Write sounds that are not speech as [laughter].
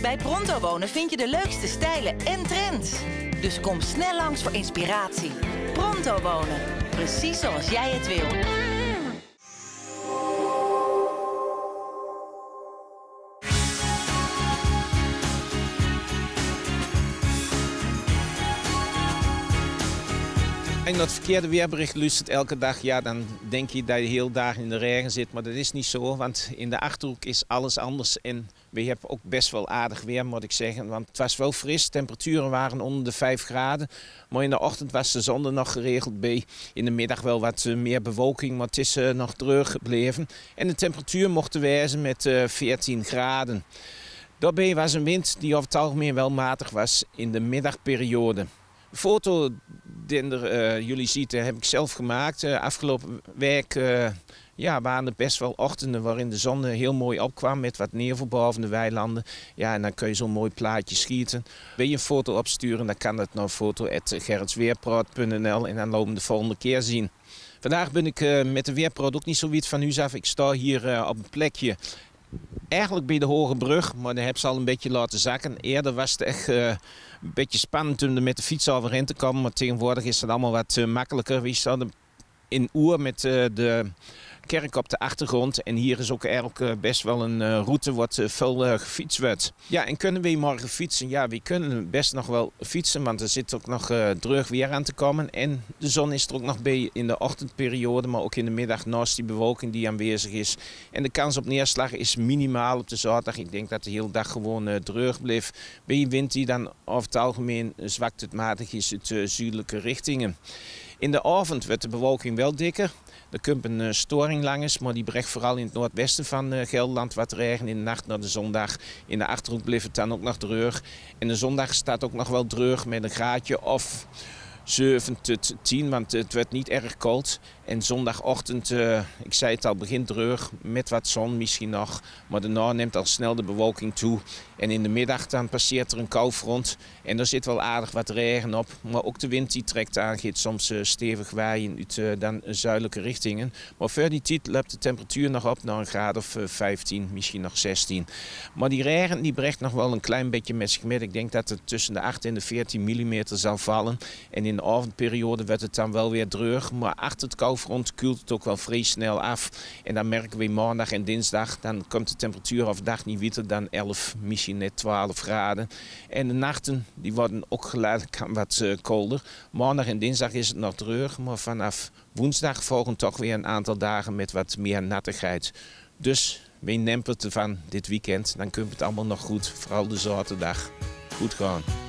Bij Pronto Wonen vind je de leukste stijlen en trends. Dus kom snel langs voor inspiratie. Pronto Wonen. Precies zoals jij het wil. En dat verkeerde weerbericht luistert elke dag, ja, dan denk je dat je heel dag in de regen zit. Maar dat is niet zo, want in de Achterhoek is alles anders. En we hebben ook best wel aardig weer, moet ik zeggen. Want het was wel fris, temperaturen waren onder de 5 graden. Maar in de ochtend was de zon er nog geregeld bij. In de middag wel wat eh, meer bewolking, maar het is uh, nog droog gebleven. En de temperatuur mocht wijzen met uh, 14 graden. Daarbij was een wind die over het algemeen wel matig was in de middagperiode. De foto die uh, jullie ziet, heb ik zelf gemaakt. Uh, afgelopen week ja, waren er best wel ochtenden waarin de zon heel mooi opkwam met wat boven de weilanden. Ja, en dan kun je zo'n mooi plaatje schieten. Wil je een foto opsturen, dan kan dat naar foto.gerritsweerpraat.nl en dan lopen we de volgende keer zien. Vandaag ben ik met de Weerpraat ook niet zo wiet van u af. Ik sta hier op een plekje eigenlijk bij de Hoge Brug, maar daar heb ze al een beetje laten zakken. Eerder was het echt uh, een beetje spannend om er met de fiets overheen te komen, maar tegenwoordig is het allemaal wat uh, makkelijker. We staan in Oer met uh, de kerk op de achtergrond. En hier is ook eigenlijk eh, best wel een eh, route wat eh, veel gefietst wordt. Ja, en kunnen we morgen fietsen? Ja, we kunnen best nog wel fietsen, want er zit ook nog droog weer aan te komen. En de zon is er ook nog bij in de ochtendperiode, maar ook in de middag naast die bewolking die aanwezig is. En de kans op neerslag is minimaal op de zaterdag. Ik denk dat de hele dag gewoon droog blijft. Bij wind die dan over het algemeen zwak tot matig is uh, zuidelijke richtingen. In de avond werd de bewolking wel dikker. Er komt een uh, storing langs, maar die brengt vooral in het noordwesten van uh, Gelderland wat regen. In de nacht naar de zondag. In de Achterhoek bleef het dan ook nog droog. En de zondag staat ook nog wel droog met een graadje of 7 tot 10, want het werd niet erg koud. En zondagochtend, uh, ik zei het al, begint droog met wat zon misschien nog. Maar daarna neemt al snel de bewolking toe. En in de middag dan passeert er een koufront. En er zit wel aardig wat regen op. Maar ook de wind die trekt aan, gaat soms uh, stevig waaien uit uh, dan zuidelijke richtingen. Maar voor die tijd loopt de temperatuur nog op naar een graad of 15, misschien nog 16. Maar die regen die brengt nog wel een klein beetje met zich mee. Ik denk dat het tussen de 8 en de 14 mm zal vallen. En in de avondperiode werd het dan wel weer droog. Maar achter het koufront koelt het ook wel vrij snel af. En dan merken we maandag en dinsdag, dan komt de temperatuur overdag niet witter dan 11, misschien net 12 graden. En de nachten die worden ook geleidelijk [laughs] wat uh, kolder. Maandag en dinsdag is het nog droog, maar vanaf woensdag volgen toch weer een aantal dagen met wat meer nattigheid. Dus we nemen het van dit weekend, dan komt het allemaal nog goed, vooral de zaterdag. Goed gaan.